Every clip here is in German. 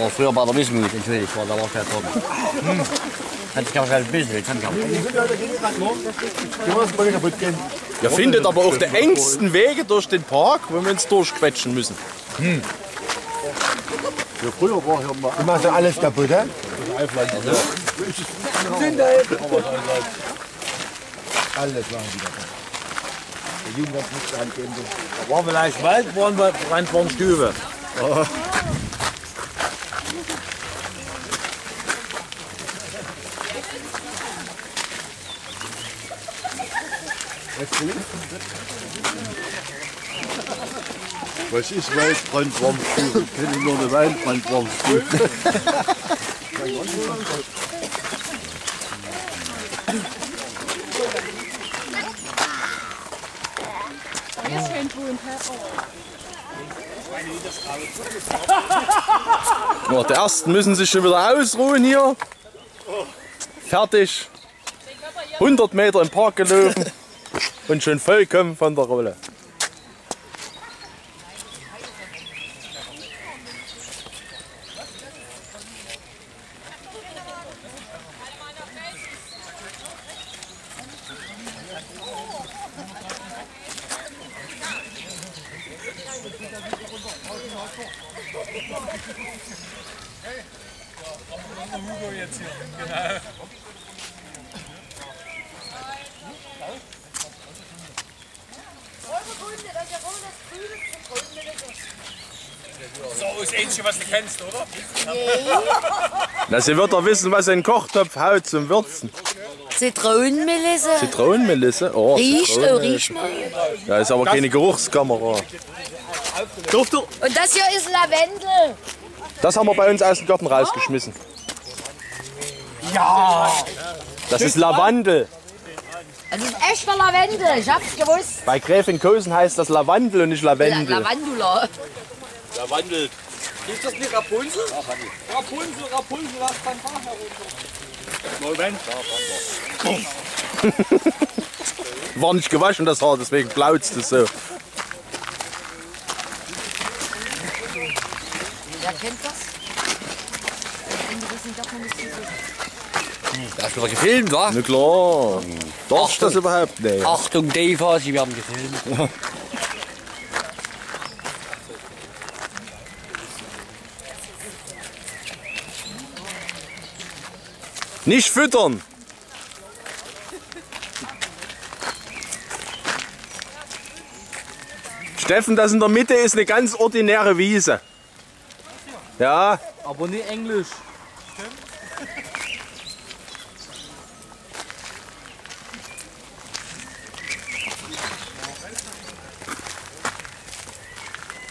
war früher bei der Wismut, entschuldigt, war, da war kein Trocken. Hm. Hat sich aber ein bisschen, jetzt haben Ihr findet aber auch die engsten Wege durch den Park, wo wir uns durchquetschen müssen. Ja, früher war hier mal. Du machst ja alles kaputt, hä? Alles machen wieder kaputt. Der Jugend hat nichts angeben. War vielleicht Wald, waren wir Brand von Stübe. Was ist Waldbrand, Warmstuhl? Ich kenne nur eine Weinbrand, Warmstuhl. Ja, die ersten müssen sich schon wieder ausruhen hier. Fertig. 100 Meter im Park gelaufen und schon vollkommen von der Rolle. So ist ähnlich, was du kennst, oder? Na, sie wird doch wissen, was ein Kochtopf haut zum Würzen. Zitronenmelisse. Zitronenmelisse? Oh, Riech, oh, Zitronen. riech mal. Ja, ist aber keine Geruchskamera. Und das hier ist Lavendel. Das haben wir bei uns aus dem Garten rausgeschmissen. Ja! Das ist Lavandel. Das ist echter Lavendel. Ich hab's gewusst. Bei Gräfin Kosen heißt das Lavandel und nicht Lavendel. Lavandula. Der wandelt. Ist das nicht Rapunzel? Rapunzel, Rapunzel, lass dein Haar herunter. Moment. War nicht gewaschen das Haar, deswegen blautzt es so. Wer kennt das? Da hast du wieder gefilmt, wa? Na klar. Darfst du das überhaupt nicht? Achtung, Deva, Sie werden gefilmt. Nicht füttern! Steffen, das in der Mitte ist eine ganz ordinäre Wiese. Ja, Aber nicht Englisch.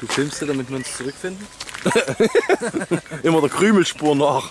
du filmst ja, damit wir uns zurückfinden? Immer der Krümelspur nach.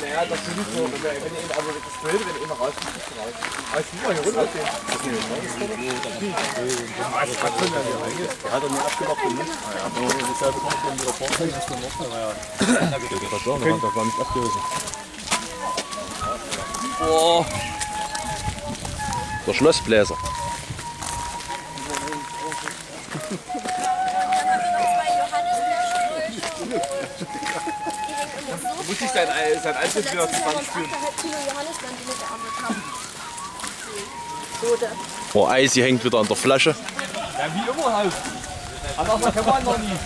naja, das bin ich so. Wenn ihr eben, also das Blöde, wenn ihr immer rauskommt, ist raus. Aber ich will mal hier runter gehen. Das ist nicht Der hat er mir abgemacht und nicht. Ja, kommt wieder vor. Das ist dann noch ja. Das war noch, das war nicht abgerissen. Boah. Der Schlossbläser. Muss ich sein, sein wieder 20 spielen? Johannes, wenn die kam. Tote. Oh, Eisi hängt wieder an der Flasche. Ja, wie immer halt. Anders kann man noch nie.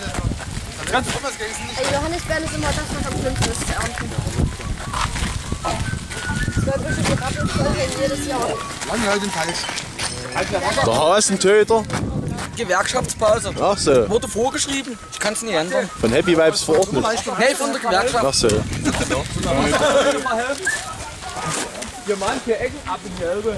Ey, Johannisbeeren ist immer das, was am schlimmsten ist zu ernten. Jahr. Der Hasentöter. Gewerkschaftspause. Ach so. Wurde vorgeschrieben. Ich kann es nicht ändern. Von Happy Vibes verordnet. Nee, von der Gewerkschaft. Ach so. Hier manche Ecken ab in die Elbe.